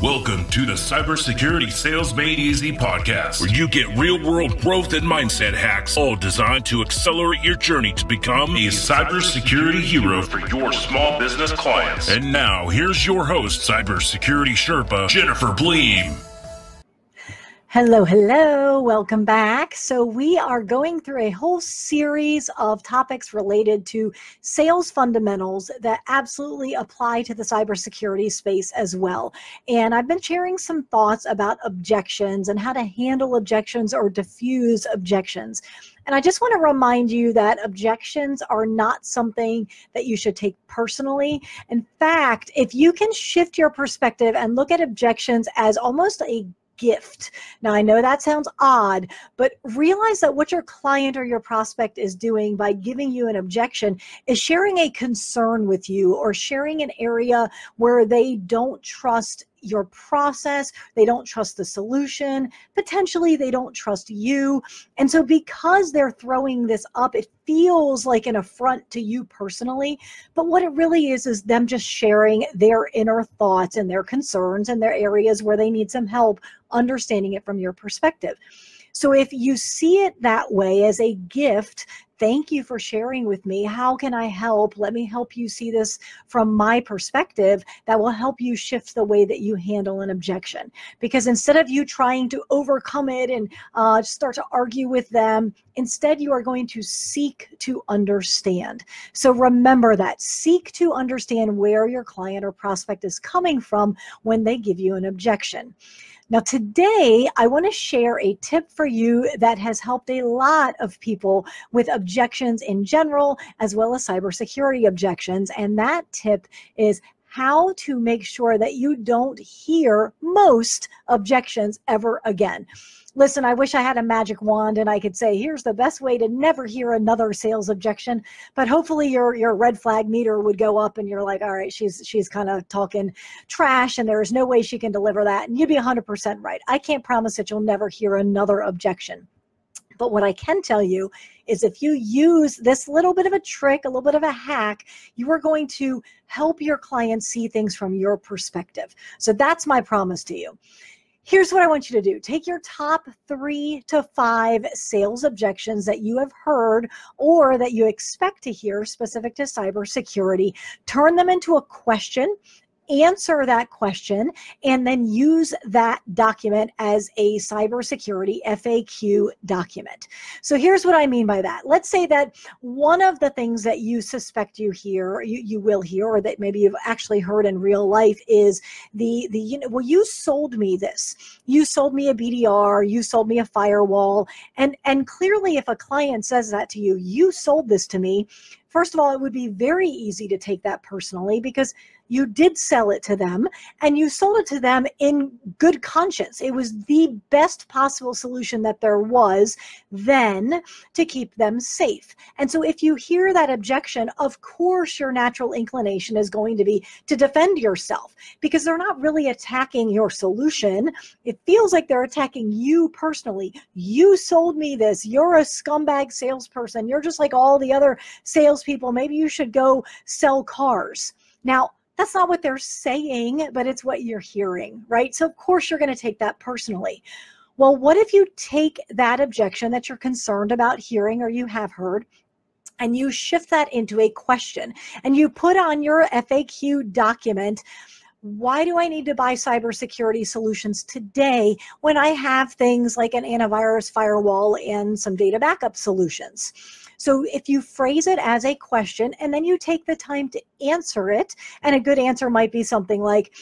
Welcome to the Cybersecurity Sales Made Easy podcast, where you get real world growth and mindset hacks, all designed to accelerate your journey to become a cybersecurity hero for your small business clients. And now, here's your host, Cybersecurity Sherpa, Jennifer Bleam. Hello, hello, welcome back. So, we are going through a whole series of topics related to sales fundamentals that absolutely apply to the cybersecurity space as well. And I've been sharing some thoughts about objections and how to handle objections or diffuse objections. And I just want to remind you that objections are not something that you should take personally. In fact, if you can shift your perspective and look at objections as almost a gift. Now, I know that sounds odd, but realize that what your client or your prospect is doing by giving you an objection is sharing a concern with you or sharing an area where they don't trust your process, they don't trust the solution, potentially they don't trust you. And so, because they're throwing this up, it feels like an affront to you personally. But what it really is, is them just sharing their inner thoughts and their concerns and their areas where they need some help understanding it from your perspective. So if you see it that way as a gift, thank you for sharing with me. How can I help? Let me help you see this from my perspective that will help you shift the way that you handle an objection. Because instead of you trying to overcome it and uh, start to argue with them, instead you are going to seek to understand. So remember that. Seek to understand where your client or prospect is coming from when they give you an objection. Now, today, I want to share a tip for you that has helped a lot of people with objections in general, as well as cybersecurity objections. And that tip is how to make sure that you don't hear most objections ever again listen, I wish I had a magic wand and I could say, here's the best way to never hear another sales objection. But hopefully your your red flag meter would go up and you're like, all right, she's she's kind of talking trash and there is no way she can deliver that. And you'd be 100% right. I can't promise that you'll never hear another objection. But what I can tell you is if you use this little bit of a trick, a little bit of a hack, you are going to help your clients see things from your perspective. So that's my promise to you. Here's what I want you to do. Take your top three to five sales objections that you have heard or that you expect to hear specific to cybersecurity, turn them into a question answer that question and then use that document as a cybersecurity FAQ document. So here's what I mean by that. Let's say that one of the things that you suspect you hear, you, you will hear, or that maybe you've actually heard in real life is the, the, you know, well, you sold me this. You sold me a BDR, you sold me a firewall. And, and clearly if a client says that to you, you sold this to me, First of all, it would be very easy to take that personally because you did sell it to them and you sold it to them in good conscience. It was the best possible solution that there was then to keep them safe. And so if you hear that objection, of course your natural inclination is going to be to defend yourself because they're not really attacking your solution. It feels like they're attacking you personally. You sold me this. You're a scumbag salesperson. You're just like all the other salespeople. Maybe you should go sell cars. Now, that's not what they're saying, but it's what you're hearing, right? So, of course, you're going to take that personally. Well, what if you take that objection that you're concerned about hearing or you have heard and you shift that into a question and you put on your FAQ document? Why do I need to buy cybersecurity solutions today when I have things like an antivirus firewall and some data backup solutions? So if you phrase it as a question and then you take the time to answer it, and a good answer might be something like,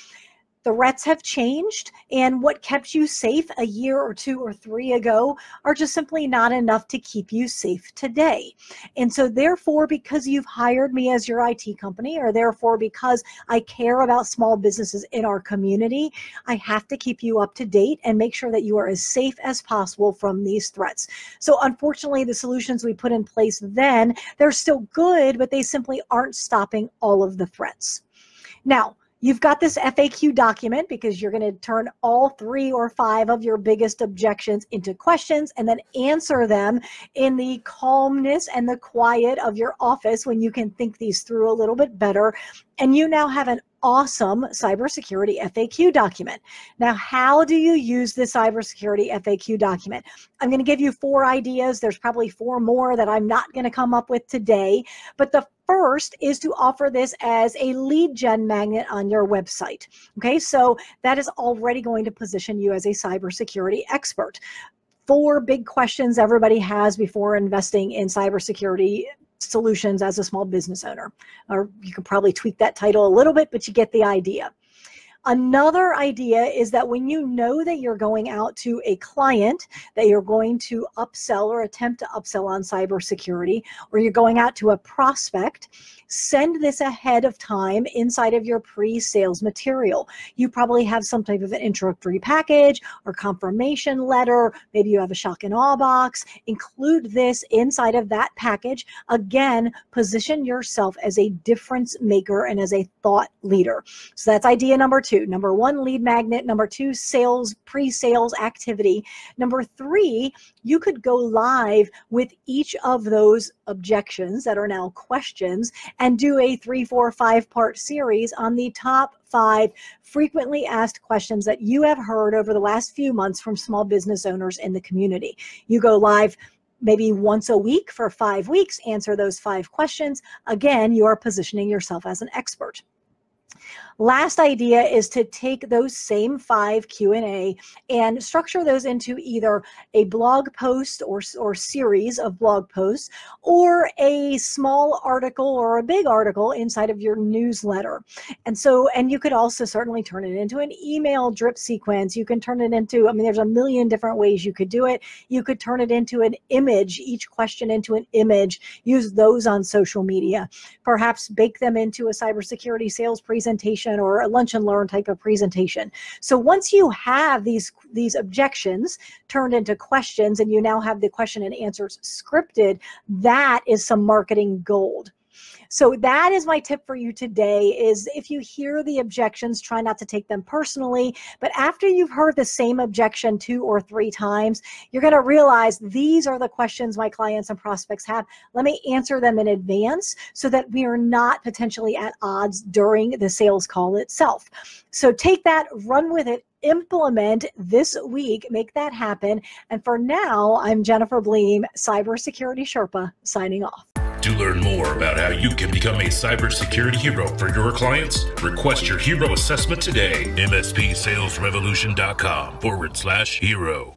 threats have changed, and what kept you safe a year or two or three ago are just simply not enough to keep you safe today. And so, therefore, because you've hired me as your IT company, or therefore because I care about small businesses in our community, I have to keep you up to date and make sure that you are as safe as possible from these threats. So, unfortunately, the solutions we put in place then, they're still good, but they simply aren't stopping all of the threats. Now, You've got this FAQ document because you're going to turn all three or five of your biggest objections into questions and then answer them in the calmness and the quiet of your office when you can think these through a little bit better. And you now have an awesome cybersecurity FAQ document. Now, how do you use this cybersecurity FAQ document? I'm going to give you four ideas. There's probably four more that I'm not going to come up with today, but the first is to offer this as a lead gen magnet on your website. Okay, so that is already going to position you as a cybersecurity expert. Four big questions everybody has before investing in cybersecurity solutions as a small business owner. Or you could probably tweak that title a little bit, but you get the idea. Another idea is that when you know that you're going out to a client that you're going to upsell or attempt to upsell on cybersecurity, or you're going out to a prospect, send this ahead of time inside of your pre-sales material. You probably have some type of an introductory package or confirmation letter. Maybe you have a shock and awe box. Include this inside of that package. Again, position yourself as a difference maker and as a thought leader. So that's idea number two. Number one, lead magnet. Number two, sales, pre-sales activity. Number three, you could go live with each of those objections that are now questions and do a three, four, five part series on the top five frequently asked questions that you have heard over the last few months from small business owners in the community. You go live maybe once a week for five weeks, answer those five questions. Again, you are positioning yourself as an expert. Last idea is to take those same five Q&A and structure those into either a blog post or, or series of blog posts or a small article or a big article inside of your newsletter. And so, and you could also certainly turn it into an email drip sequence. You can turn it into, I mean, there's a million different ways you could do it. You could turn it into an image, each question into an image, use those on social media, perhaps bake them into a cybersecurity sales presentation or a lunch and learn type of presentation. So once you have these these objections turned into questions and you now have the question and answers scripted, that is some marketing gold. So that is my tip for you today is if you hear the objections, try not to take them personally. But after you've heard the same objection two or three times, you're going to realize these are the questions my clients and prospects have. Let me answer them in advance so that we are not potentially at odds during the sales call itself. So take that, run with it, implement this week, make that happen. And for now, I'm Jennifer Bleam, Cybersecurity Sherpa, signing off. To learn more about how you can become a cybersecurity hero for your clients, request your hero assessment today. MSPsalesrevolution.com forward slash hero.